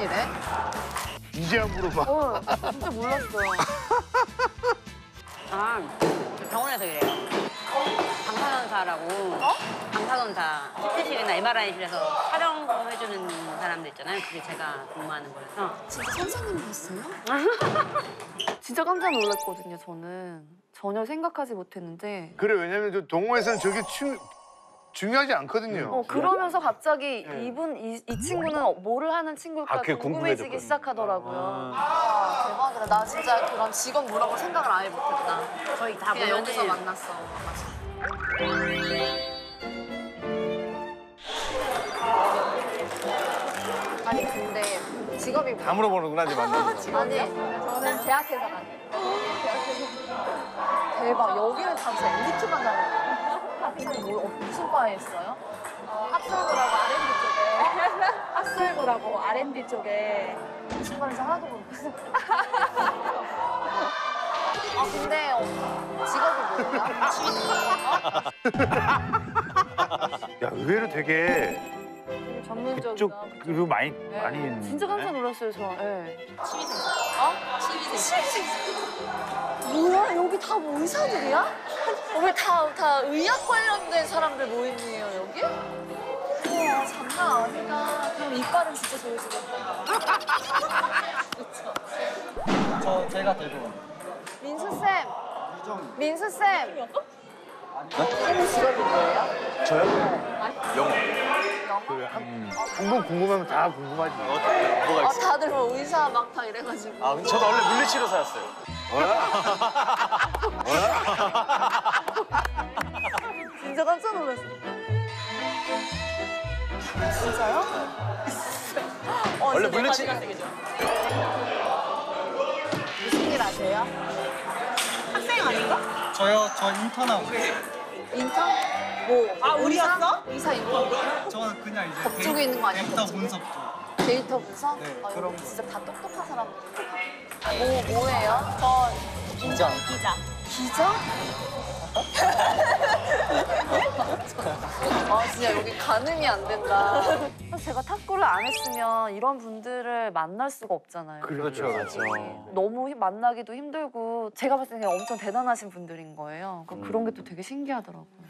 일해? 이제야 물어봐. 어, 진짜 몰랐어요. 아, 병원에서 일해요. 방사선사라고. 어? 방사선사. CT실이나 MRI실에서 촬영 해주는 사람들 있잖아요. 그게 제가 근무하는 거라서. 진짜 선생님 봤어요? 진짜 깜짝 놀랐거든요, 저는. 전혀 생각하지 못했는데. 그래 왜냐면 저 동호회에서는 저게 주, 중요하지 않거든요. 어, 그러면서 갑자기 네. 이분, 이, 이 친구는 뭐를 하는 친구일까 아, 그게 궁금해지기. 시작하더라고요. 아, 대박이다. 나 진짜 그런 직업 물어볼 생각을 아예 못했다. 저희 다 그냥 여기서 만났어. 아니 근데 직업이 다 물어보는구나 이제 만나는 거. 아니 저는 대학회사 다녀요. 대박 여기는 다 진짜 엘리트만 다니는 거예요. 뭐, 어, 무슨 과에 있어요? 학술부라고 R&D 쪽에 학술부라고 R&D 쪽에 무슨 말인지 하나도 모르겠어. 아 근데 어, 직업이 뭐예요? 야 의외로 되게 전문적이다. 그쪽으로 많이 네. 많이 있는. 진짜 깜짝 놀랐어요, 저. 네. 뭐야 여기 다 뭐 의사들이야? 왜다다 의학 관련된 사람들 모임이에요 여기? 우와 장난 아니다. 그럼 이빨은 진짜 좋으시겠다. 저 제가 대부분 민수 쌤. 민수 쌤. 쌤 직업이 뭐예요? 저요? 영어. 그래 한, 한번 궁금하면 다 궁금하지. 뭐가 아 다들 뭐 의사 막 다 이래가지고. 아 근데 저도 원래 물리치료사였어요. 진짜 깜짝 놀랐어. 진짜요? 어, 원래 물리치 무슨 일 하세요? 저요 저 인턴하고 인턴? 뭐? 아, 우리였어? 의사 인턴? 저는 그냥 이제 법 쪽에 있는 거 아니야? 데이터 법? 분석 쪽. 데이터 분석? 네, 아, 그런 거. 진짜 다 똑똑한 사람들이구나. 뭐, 뭐예요? 저 기자. 기자. 기자? 아 진짜 여기 가늠이 안 된다. 제가 탁구를 안 했으면 이런 분들을 만날 수가 없잖아요. 그렇죠, 그렇죠. 너무 힘- 만나기도 힘들고 제가 봤을 때 그냥 엄청 대단하신 분들인 거예요. 그러니까 그런 게 또 되게 신기하더라고요.